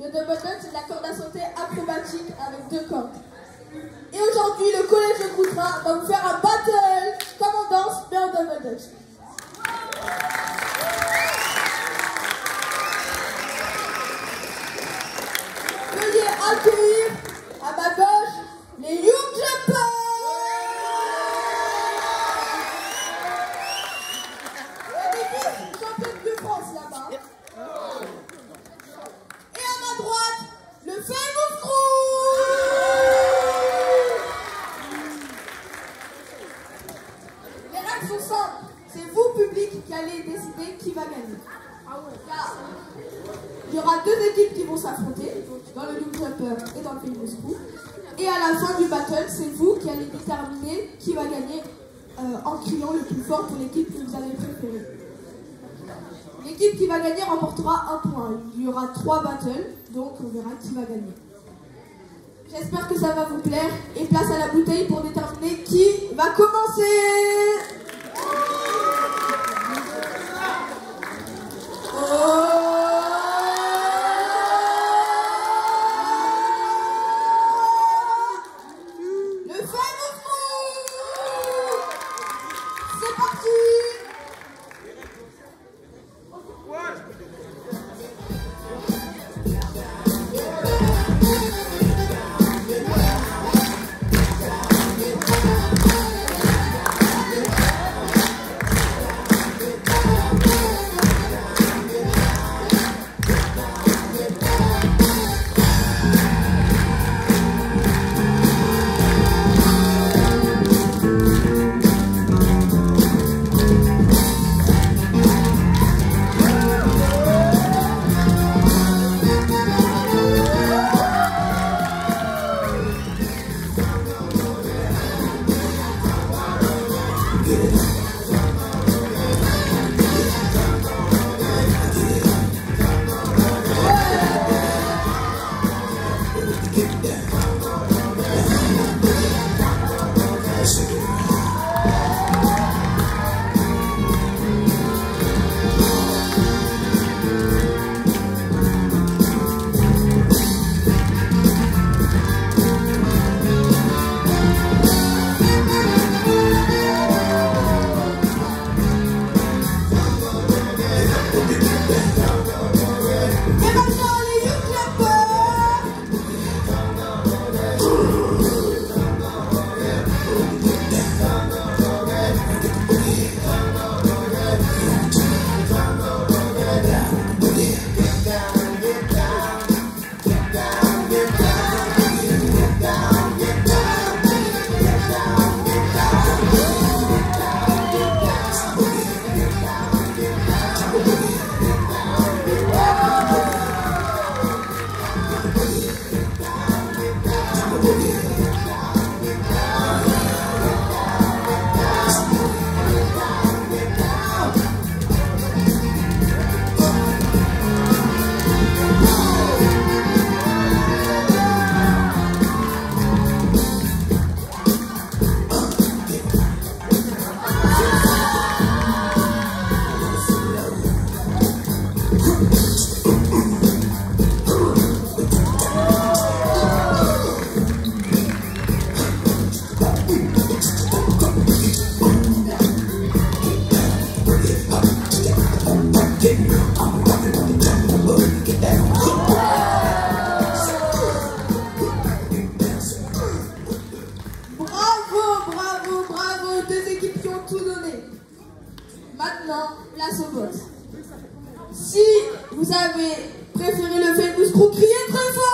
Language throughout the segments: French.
Le double dutch, c'est la corde à sauter acrobatique avec deux cordes. Et aujourd'hui, le collège de Coutras va vous faire un battle comme on danse, mais en double dutch. Veuillez accueillir L'équipe qui va gagner remportera un point. Il y aura trois battles, donc on verra qui va gagner. J'espère que ça va vous plaire. Et place à la bouteille pour déterminer qui va commencer. Oh tout. Maintenant, place au. Si vous avez préféré le crew, criez très fort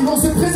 ils vont se présenter.